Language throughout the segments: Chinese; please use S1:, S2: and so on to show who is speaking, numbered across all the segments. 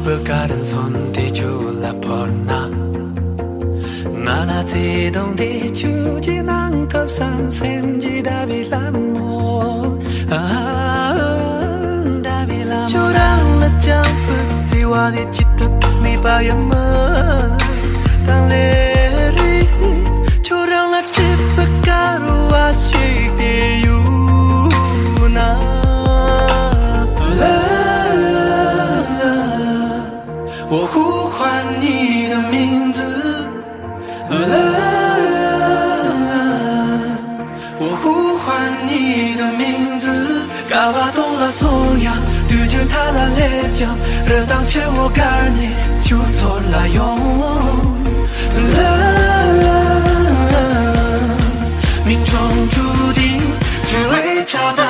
S1: 예뻐가는 손대줄라 por나 나나 제동대 주진 않고 삼샘지 다빌라모 아 다빌라모 초랑 낮잠 뿌띠와디 치타 미바야마 당레 唤你的名字，我呼唤你的名字，嘎巴动了松阳，对着他那烈江，热当却我干你就错了用，命中注定只为找到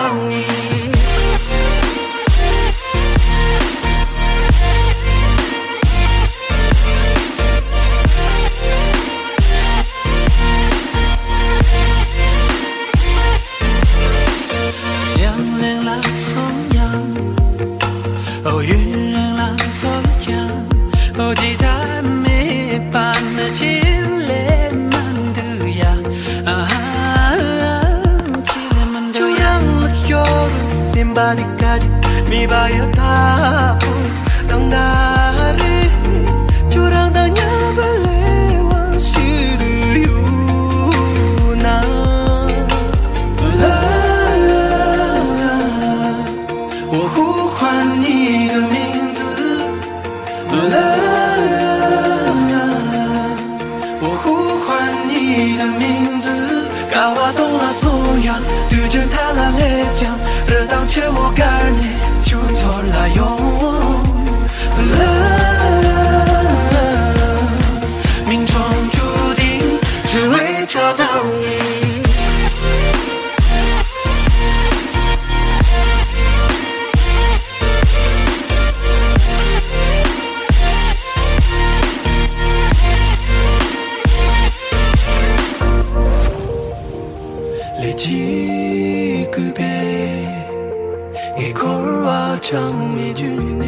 S1: Oh, 哦，云人浪错江，哦，吉他没伴那情来满度呀，啊哈，情来满度呀，就让我有心把你感觉，你把有他不。我呼唤你的名字，嘎哇东拉松阳，对着他那烈江。热当却我干你就错了用，命中注定只为找到你。立即改变，给可儿娃唱一句呢。